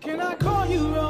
Can I call you wrong?